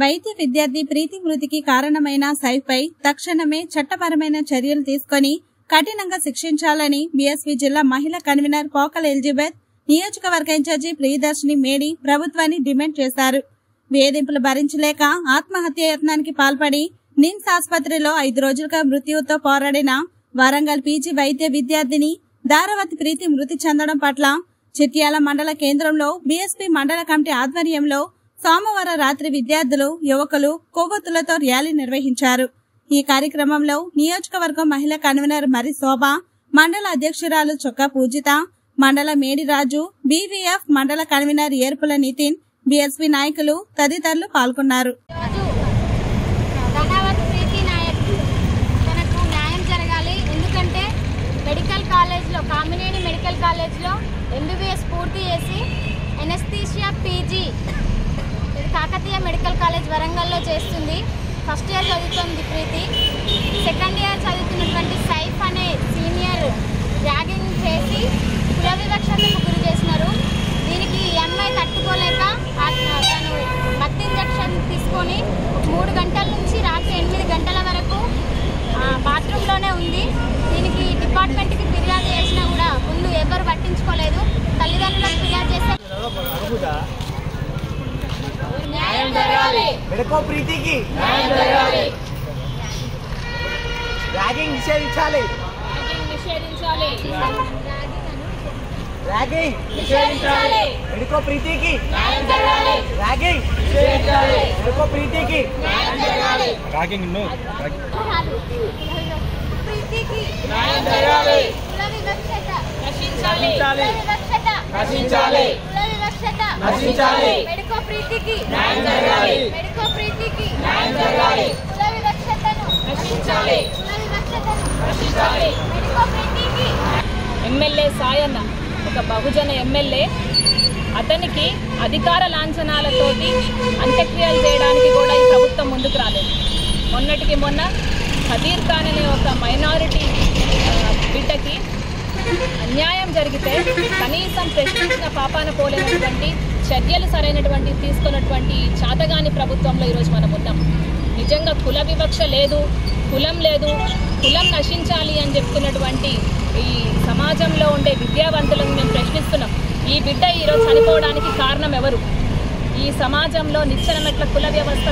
వైద్య విద్యార్థి ప్రీతి మృతికి కారణమైన సైఫ్పై తక్షణమే చట్టపరమైన చర్యలు తీసుకొని కఠినంగా శిక్షించాలని బీఎస్పీ జిల్లా మహిళా కన్వీనర్ కోకల్ ఎలిజబెత్ నియోజకవర్గ ఇన్ఛార్జి ప్రియదర్శిని మేడి ప్రభుత్వాన్ని డిమాండ్ చేశారు. వేధింపులు భరించలేక ఆత్మహత్య యత్నానికి పాల్పడి నిమ్స్ ఆసుపత్రిలో ఐదు రోజులుగా మృత్యువుతో పోరాడిన వరంగల్ పీజీ వైద్య విద్యార్థిని దారవతి ప్రీతి మృతి చెందడం పట్ల చిట్యాల మండల కేంద్రంలో బీఎస్పీ మండల కమిటీ ఆధ్వర్యంలో సోమవారం రాత్రి విద్యార్థులు యువకులు కొవ్వొత్తులతో ర్యాలీ నిర్వహించారు. ఈ కార్యక్రమంలో నియోజకవర్గం మహిళా కన్వీనర్ మరి శోభ మండల అధ్యక్షురాలు చొక్కా పూజిత మండల మేడిరాజు బీవీఎఫ్ మండల కన్వీనర్ ఏర్పుల నితిన్ బీఎస్పీ నాయకులు తదితరులు పాల్గొన్నారు. న్యాయం జరగాలి. ఎందుకంటే మెడికల్ కాలేజ్లో కామినేని మెడికల్ కాలేజ్లో ఎంబీబీఎస్ పూర్తి కాలేజ్ వరంగల్లో చేస్తుంది. ఫస్ట్ ఇయర్ చదువుతుంది ప్రీతి. జరగాలి మెడకో ప్రీతికి న్యాయం జరగాలి ర్యాగింగ్ నిషేధించాలి నిషేధించాలి ర్యాగింగ్ నిషేధించాలి మెడకో ప్రీతికి న్యాయం జరగాలి ర్యాగింగ్ నిషేధించాలి మెడకో ప్రీతికి న్యాయం జరగాలి రాగింగ్ నో ప్రీతికి న్యాయం జరగాలి కుల వివక్షత నశించాలి. కుల వివక్షత నశించాలి. కుల వివక్షత నశించాలి. మెడికో ప్రీతికి న్యాయం జరగాలి. మెడికో ప్రీతికి న్యాయం జరగాలి. కుల వివక్షతను నశించాలి. కుల వివక్షతను నశించాలి. మెడికో ప్రీతికి ఎమ్మెల్యే సాయన్న ఒక బహుజన ఎమ్మెల్యే అతనికి అధికార లాంఛనాలతోటి అంత్యక్రియలు చేయడానికి కూడా ఈ ప్రభుత్వం ముందుకు రాలేదు మొన్నటికి మొన్న ఖదీర్ ఖాన్ అనే ఒక మైనారిటీ బిడ్డకి అన్యాయం జరిగితే కనీసం ప్రశ్నించిన పాపాన పోలేనటువంటి చర్యలు సరైనటువంటి తీసుకున్నటువంటి చాతగాని ప్రభుత్వంలో ఈరోజు మనం ఉన్నాం. నిజంగా కుల వివక్ష లేదు కులం లేదు కులం నశించాలి అని చెప్తున్నటువంటి ఈ సమాజంలో ఉండే విద్యావంతులను మేము ప్రశ్నిస్తున్నాం. ఈ బిడ్డ ఈరోజు చనిపోవడానికి కారణం ఎవరు? ఈ సమాజంలో నిచ్చెన మెట్ల కుల వ్యవస్థ